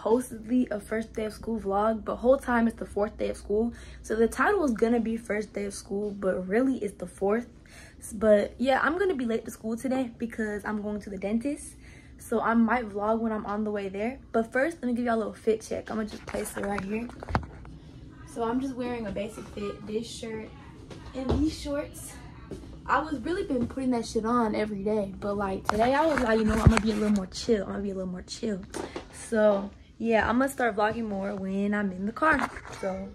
supposedly a first day of school vlog, but whole time it's the fourth day of school. So the title is gonna be first day of school, but really it's the fourth. But yeah, I'm gonna be late to school today because I'm going to the dentist. So I might vlog when I'm on the way there. But first, let me give y'all a little fit check. I'm gonna just place it right here. So I'm just wearing a basic fit, this shirt and these shorts. I was really been putting that shit on every day, but like today I was like, you know, I'm gonna be a little more chill. I'm gonna be a little more chill. So yeah, I'm gonna start vlogging more when I'm in the car. So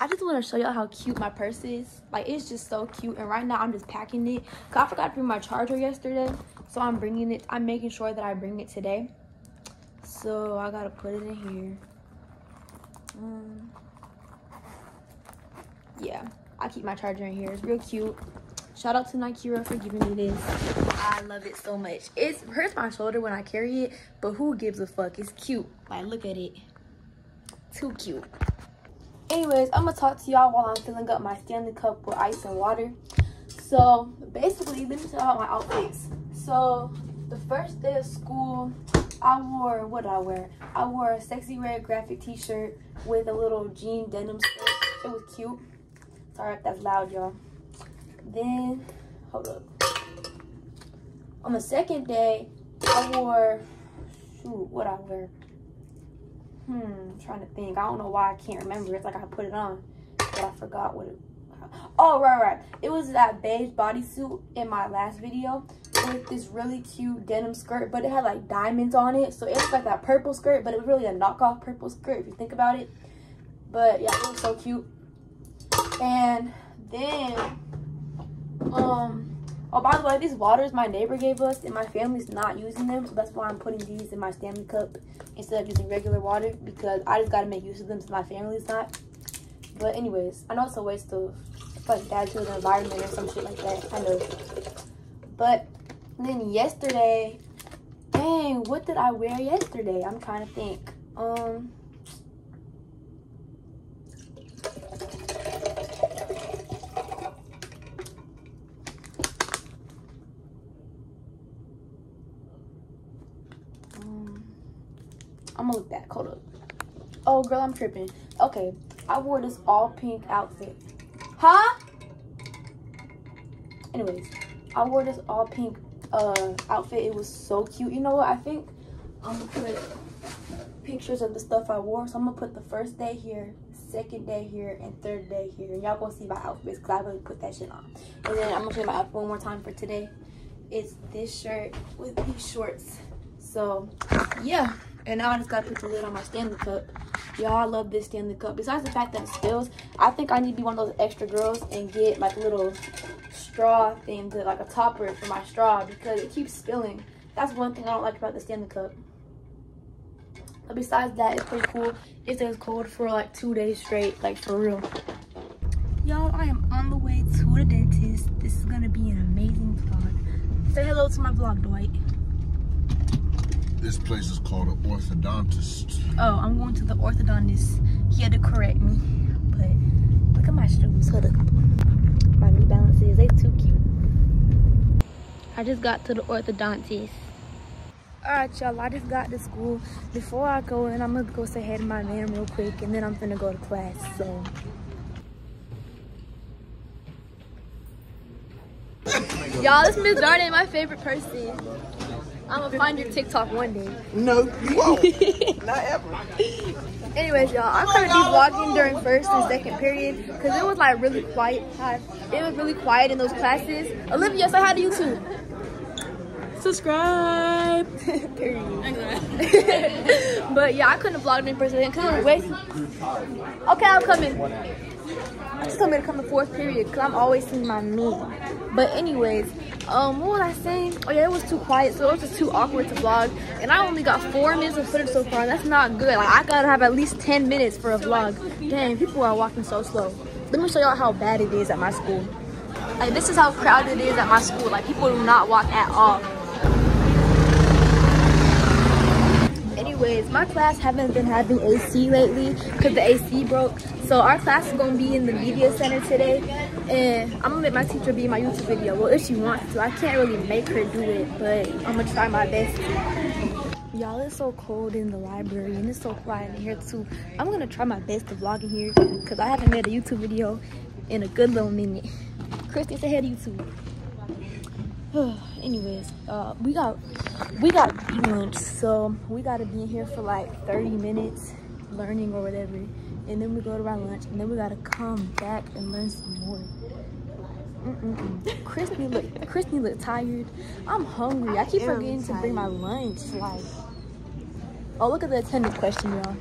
I just want to show y'all how cute my purse is. Like it's just so cute. And right now I'm just packing it. Cause I forgot to bring my charger yesterday, so I'm bringing it. I'm making sure that I bring it today. So I gotta put it in here. Um, yeah, I keep my charger in here. It's real cute. Shout out to Nikira for giving me this. I love it so much. It hurts my shoulder when I carry it, but who gives a fuck? It's cute. Like, look at it. Too cute. Anyways, I'm gonna talk to y'all while I'm filling up my Stanley Cup with ice and water. So, basically, let me tell y'all my outfits. So, the first day of school, I wore, what I wear? I wore a sexy red graphic t-shirt with a little jean denim skirt. It was cute. Sorry if that's loud, y'all. Then, hold up. On the second day, I wore, shoot, what I wear? Hmm, I'm trying to think. I don't know why I can't remember. It's like I put it on, but I forgot what it. Oh, right, right. It was that beige bodysuit in my last video with this really cute denim skirt, but it had like diamonds on it. So it like that purple skirt, but it was really a knockoff purple skirt if you think about it. But yeah, it was so cute. And then um, oh, by the way, these waters my neighbor gave us and my family's not using them. So that's why I'm putting these in my Stanley cup instead of using regular water because I just got to make use of them since my family's not. But anyways, I know it's a waste of like bad to the environment or some shit like that. I know. But then yesterday, dang, what did I wear yesterday? I'm trying to think. Um, Back. Hold up. Oh, girl, I'm tripping. Okay, I wore this all pink outfit. Huh? Anyways, I wore this all pink uh outfit. It was so cute. You know what? I think I'm gonna put pictures of the stuff I wore. So I'm gonna put the first day here, second day here, and third day here. And y'all gonna see my outfits because I really put that shit on. And then I'm gonna show you my outfit one more time for today. It's this shirt with these shorts. So yeah. And now I just gotta put the lid on my Stanley Cup. Y'all, I love this Stanley Cup. Besides the fact that it spills, I think I need to be one of those extra girls and get like a little straw thing, to, like a topper for my straw because it keeps spilling. That's one thing I don't like about the Stanley Cup. But besides that, it's pretty cool. It stays cold for like two days straight, like for real. Y'all, I am on the way to the dentist. This is gonna be an amazing vlog. Say hello to my vlog, Dwight. This place is called an orthodontist. Oh, I'm going to the orthodontist. He had to correct me. But look at my shoes. Hold up. My New Balances, they too cute. I just got to the orthodontist. Alright, y'all, I just got to school. Before I go in, I'm gonna go say hey to my man real quick, and then I'm gonna go to class, so. Y'all, this Miss Darden, my favorite person. I'm gonna find your TikTok one day. No, you won't. Not ever. Anyways, y'all, I'm gonna be vlogging during first and second period because it was like really quiet. It was really quiet in those classes. Olivia, say hi to YouTube. Subscribe. period. but yeah, I couldn't vlog in person because it was wasting. Okay, I'm coming. I just told me to come to fourth period because I'm always seeing my me. But anyways, um, what was I saying? Oh yeah, it was too quiet, so it was just too awkward to vlog. And I only got four minutes of footage so far. That's not good. Like I gotta have at least 10 minutes for a vlog. Dang, people are walking so slow. Let me show y'all how bad it is at my school. Like this is how crowded it is at my school. Like people do not walk at all. Anyways, my class haven't been having AC lately because the AC broke. So our class is going to be in the media center today. And I'm going to let my teacher be my YouTube video. Well, if she wants to. I can't really make her do it, but I'm going to try my best Y'all, it's so cold in the library and it's so quiet in here too. I'm gonna try my best to vlog in here because I haven't made a YouTube video in a good little minute. Christy, say hey to YouTube. Anyways, uh, we got we got lunch, so we gotta be in here for like 30 minutes learning or whatever, and then we go to our lunch, and then we gotta come back and learn some more. Mm-mm-mm. Christy look Christy look tired. I'm hungry. I keep am forgetting to bring my lunch. Like, oh look at the attendance question, y'all.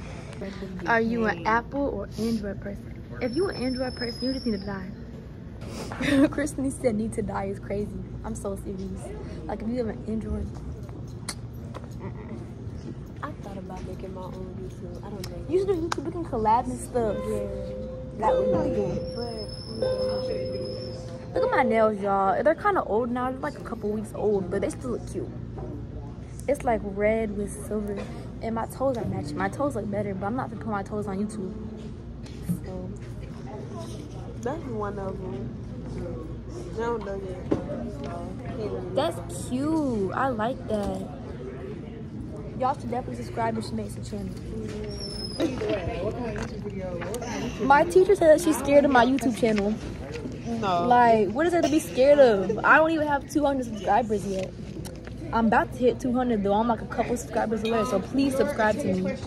Are you an Apple or Android person? If you an Android person, you just need to die. Kristen said need to die is crazy. I'm so serious. Like if you have an Android, I thought about making my own YouTube. I don't know. you should do YouTube. We can collab and stuff. Yeah. That would be good. But mm. Look at my nails, y'all. They're kind of old now. They're like a couple weeks old, but they still look cute. It's like red with silver, and my toes are matching. My toes look better, but I'm not gonna put my toes on YouTube. So that's one of them. I don't know yet. So, can't that's cute. I like that. Y'all should definitely subscribe if she makes a channel. My teacher said that she's scared of my YouTube channel. No. Like, what is there to be scared of? I don't even have 200 subscribers yet. I'm about to hit 200 though. I'm like a couple subscribers away, so please subscribe to me.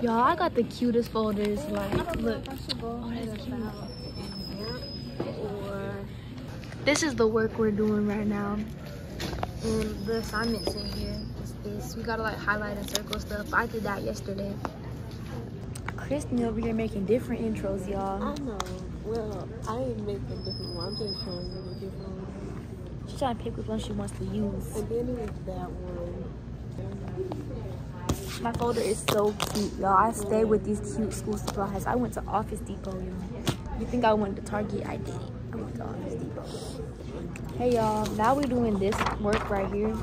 Y'all, I got the cutest folders. Like, look. Oh, that's cute. This is the work we're doing right now. And the assignments in here is this. We gotta like highlight and circle stuff. I did that yesterday. Kristen over here making different intros, y'all. I know. Well, I ain't making a different one. I'm just showing you a different one. She's trying to pick which one she wants to use. And then it is that one. My folder is so cute, y'all. I stay with these cute school supplies. I went to Office Depot, y'all. You think I went to Target? I didn't. Hey, y'all. Now we're doing this work right here.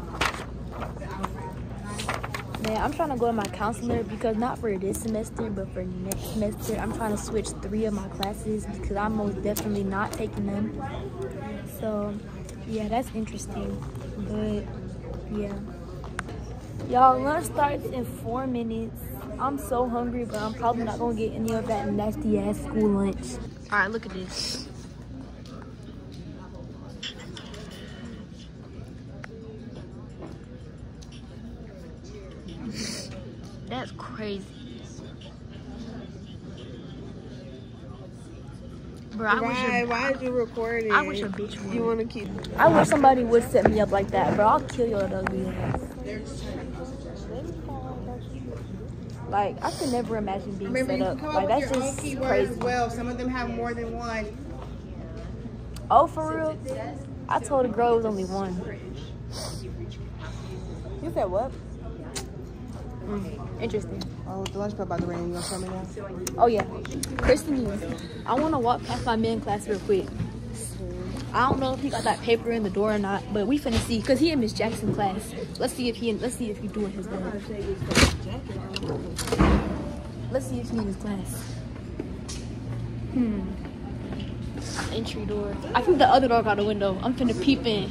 Man, I'm trying to go to my counselor because not for this semester, but for next semester, I'm trying to switch three of my classes because I'm most definitely not taking them. So, yeah, that's interesting. But, yeah. Y'all, lunch starts in four minutes. I'm so hungry, but I'm probably not gonna get any of that nasty ass school lunch. All right, look at this. Crazy. Bro, I wish Right, why did you record it? I wish a bitch would. You want to keep. I wish somebody would set me up like that, bro. I'll kill your ugly ass. Like, I could never imagine being Remember, set up. Like, that's with your own just crazy. as well. Some of them have more than one. Oh, for real? I told a girl it was only one. You said what? Mm, interesting. Oh, the lunch about the rain. You gonna show me now? Oh, yeah. Kristen, I want to walk past my men class real quick. I don't know if he got that paper in the door or not, but we finna see, cause he in Miss Jackson class. Let's see if he, let's see if he doing his work. Let's see if he in his class. Hmm. Entry door. I think the other door got a window. I'm finna peep in.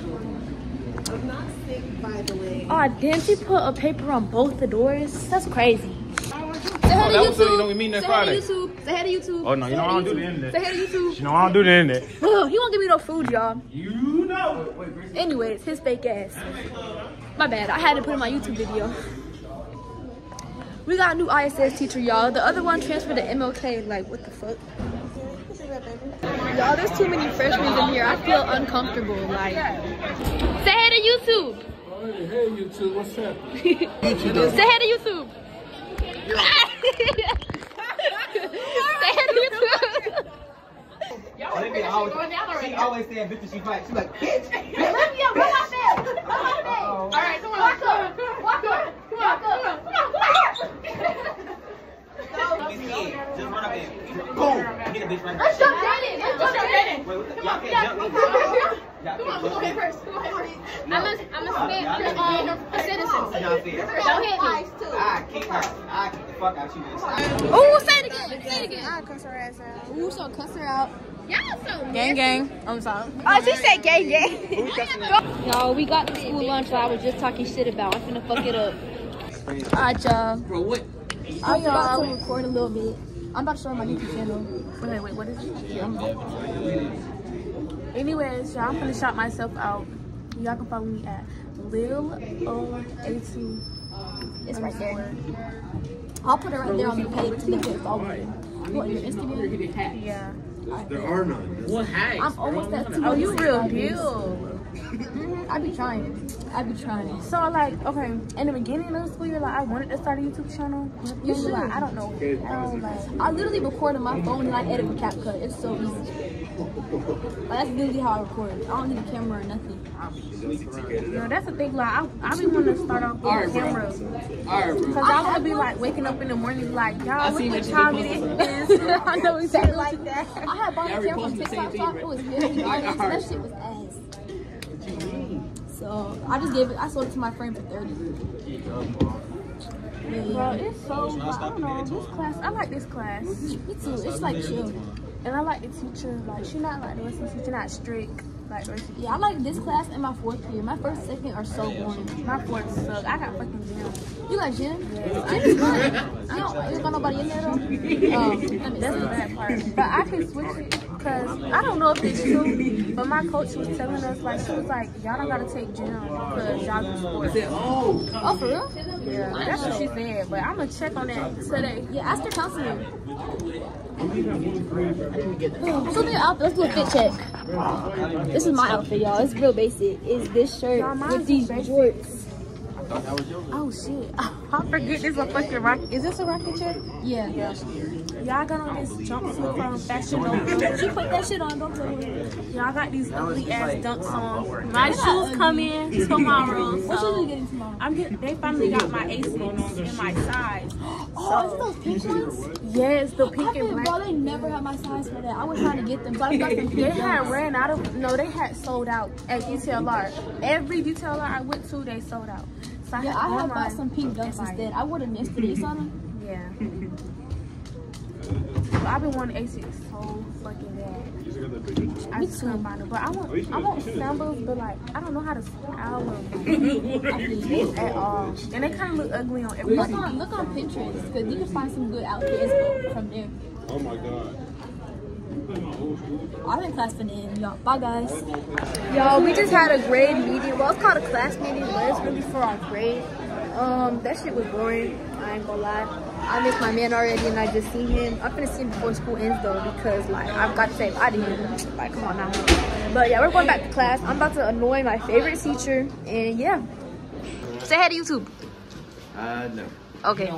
I'm not sick, by the way. Oh, damn, she put a paper on both the doors? That's crazy. Say hi to oh, that was YouTube. so you know we meeting next Say hi to YouTube. Say hi to YouTube. Oh, no, you Say know I don't do the YouTube. internet. Say hi to YouTube. You know I don't do the internet. Ugh, he won't give me no food, y'all. You know. Anyways, his fake ass. My bad. I had to put in my YouTube video. We got a new ISS teacher, y'all. The other one transferred to MLK. Like, what the fuck? Y'all, there's too many freshmen in here. I feel uncomfortable. Like, say hi to YouTube. Hey, YouTube, what's up? Say hi to YouTube. say hi to YouTube. Olivia always, she always saying bitch she fight. She like, bitch, Alright, come on, walk up. Walk up. Come on, come on, come on, come on. Miss Kid, just run up there. Boom. Get a bitch right Let's jump Jaden. Let's jump Jaden. Wait, what the- y'all can't jump me. Y'all Come on, can't who jump me. hit first? Who hit first? No. I'm a, I'm a, Uh, y'all citizen. can't um, a citizen. It's not fair. Don't hit me. I kick her. I kick the fuck out you. bitch. Ooh, say it again. Say it again. I'll cuss her ass out. Ooh, so cuss her out. Y'all so Gang, gang. I'm sorry. Oh, she said gang gang. Y'all, we got the school lunch that I was just talking shit about. I'm finna fuck it up. Alright, y'all. Bro, what? I'm about to record a little bit. I'm about to show my YouTube channel. Wait, wait, what is it? Anyways, y'all, I'm gonna shout myself out. Y'all can follow me at Lil O A2. It's right there. I'll put it right there on the page to get follow you. What, your Instagram? Yeah. There are none. What hacks? I'm almost at Oh, you real views. deal. Mhm, I be trying. I be trying. So like, okay, in the beginning of the school year, like I wanted to start a YouTube channel. You but, like, should. I don't know how. Like, I literally record on my phone and I edit with CapCut. It's so easy. Like, that's literally how I record. I don't need a camera or nothing. No, that's the thing. Like, I, I be wanting to start off with Alright, a camera. Alright. Cause I want to be like waking up in the morning, like y'all look what time it is. I know exactly like that. I had bought a Y'all camera from TikTok same shop. thing, It was fifty dollars. That shit was ass. So I just gave it. I sold it to my friend for thirty. Bro, it's so. I don't know. This class, I like this class, Me too. It's like chill. and I like the teacher. Like she not like the rest of the teacher, not strict. Like the rest of Yeah, I like this class and my fourth year. My first, second are so boring. my fourth suck. I got fucking gym. You like gym? Gym is fun. You don't, you got nobody in there though? Oh, that makes That's the bad part. But I can switch it because I don't know if it's true, but my coach was telling us like she was like, y'all don't gotta take gym because y'all do sports. Oh, Oh, for real? Yeah, that's what she said. But I'm gonna check on that today. Yeah, ask your counselor. So their outfit, let's do a fit check. This is my outfit, y'all. It's real basic. It's this shirt with these basic. jorts. Oh shit! I forget this a fucking rocket. Is this a rocket check? Yeah. Y'all got on this jumpsuit from Fashion Nova. She put that shit on, don't tell me. Y'all got these ugly ass dunks on. My shoes come in tomorrow. What shoes are So you getting tomorrow? I'm get, they finally got my Asics in my size. Oh, is it those pink ones? Yes, the I pink and feel, black. bro, they never had my size for that. I was trying to get them, so I got some They pink had ones. ran out of no, they had sold out at DTLR. Every DTLR I went to, they sold out. So I Yeah, had I had online bought some pink dunks and buy it. instead. I would have missed it. You saw them? Yeah. But I've been wanting Asics so fucking bad. I just couldn't find them. But I want I want sandals, but like I don't know how to style them at all. And they kind of look ugly on Look on look on Pinterest because you can find some good outfits from there. Oh my god. I'm in class for the end, y'all. Bye guys. Y'all, we just had a grade meeting. Well, it's called a class meeting, but it's really for our grade. Um, that shit was boring. I ain't gonna lie. I missed my man already, and I just seen him. I'm gonna see him before school ends though, because like I've got to say to him. Like, come on now. But yeah, we're going back to class. I'm about to annoy my favorite teacher, and yeah. Say hi to YouTube. Uh, no. Okay.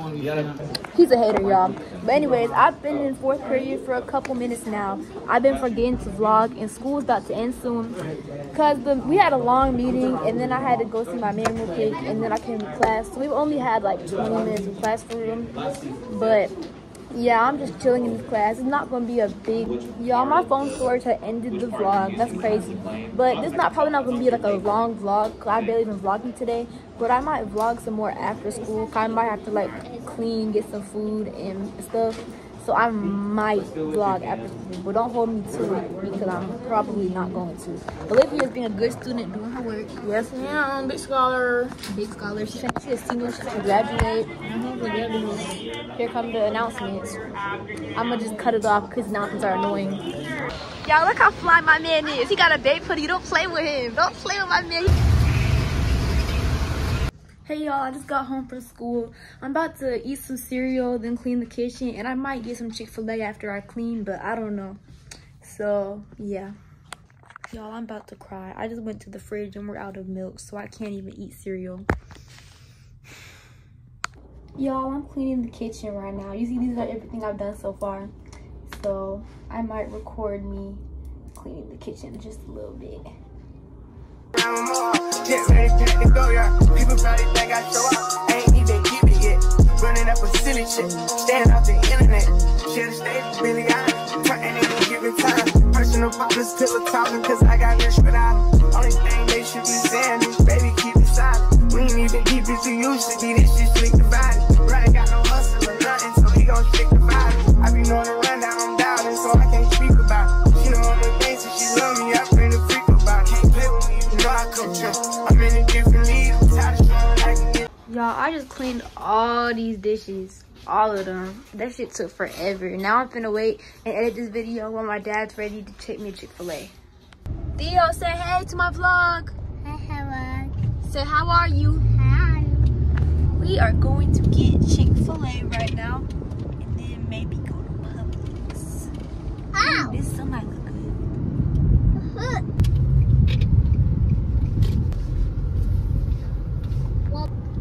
He's a hater, y'all. But anyways, I've been in fourth period for a couple minutes now. I've been forgetting to vlog, and school's about to end soon. Cause the we had a long meeting, and then I had to go see my man real quick, and then I came to class. So we only had like 20 minutes of class for him. But yeah, I'm just chilling in class. It's not gonna be a big. Y'all, my phone storage had ended the vlog. That's crazy. But this not probably not gonna be like a long vlog. I barely been vlogging today. But I might vlog some more after school. I might have to like clean, get some food and stuff. So I might vlog after school. But don't hold me to it because I'm probably not going to. Olivia's being a good student, doing her work. Yes, ma'am, big scholar. Big scholar. She's a senior. She's gonna graduate. Mm-hmm. Here come the announcements. I'm gonna just cut it off because announcements are annoying. Y'all, look how fly my man is. He got a Bape hoodie. Don't play with him. Don't play with my man. Hey y'all, I just got home from school. I'm about to eat some cereal, then clean the kitchen, and I might get some Chick-fil-A after I clean, but I don't know. So, yeah. Y'all, I'm about to cry. I just went to the fridge and we're out of milk, so I can't even eat cereal. Y'all, I'm cleaning the kitchen right now. You see, these are everything I've done so far. So, I might record me cleaning the kitchen just a little bit. Get ready, pack to go, yeah. People probably think I show up. Ain't even keep it. Running up a silly shit. Staying off the internet. Should've stayed Billy Island. Turning in a given time. Personal problems, pillow talking, cause I got rich without it. Only thing they should be saying is, baby, keep it silent. We ain't even keep it to used to be. This shit Y'all, I just cleaned all these dishes. All of them. That shit took forever. Now I'm finna wait and edit this video while my dad's ready to take me to Chick-fil-A. Theo, say hey to my vlog. Hi, hello. Say how are you? Hi. We are going to get Chick-fil-A right now. And then maybe go to Publix. Ow. This still might look good.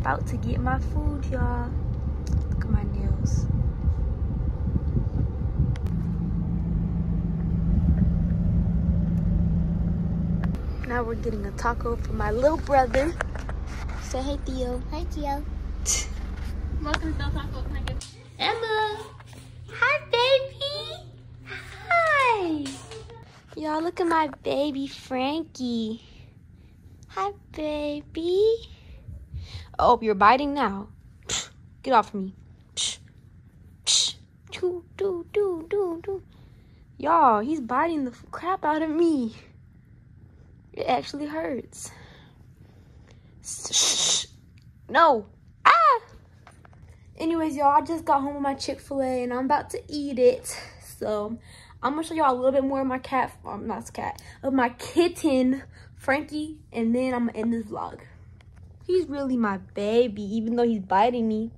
About to get my food, y'all. Look at my nails. Now we're getting a taco for my little brother. Say hey, Theo. Hi, Tio. Emma. Hi, baby. Hi. Y'all, look at my baby Frankie. Hi, baby. Oh, you're biting now. Get off me. Do, do, do, do, do. Y'all, he's biting the crap out of me. It actually hurts. No. Ah! Anyways, y'all, I just got home with my Chick-fil-A and I'm about to eat it. So, I'm gonna show y'all a little bit more of my cat, um, not cat, of my kitten, Frankie, and then I'm gonna end this vlog. He's really my baby, even though he's biting me.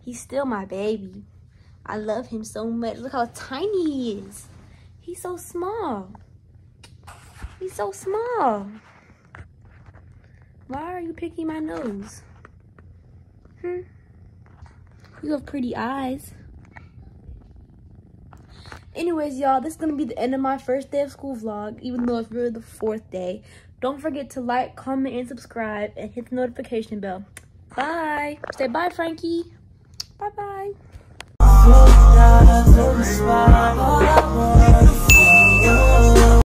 He's still my baby. I love him so much. Look how tiny he is. He's so small. He's so small. Why are you picking my nose? Hmm. You have pretty eyes. Anyways, y'all, this is going to be the end of my first day of school vlog, even though it's really the fourth day. Don't forget to like, comment, and subscribe, and hit the notification bell. Bye. Say bye, Frankie. Bye-bye. All